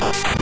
you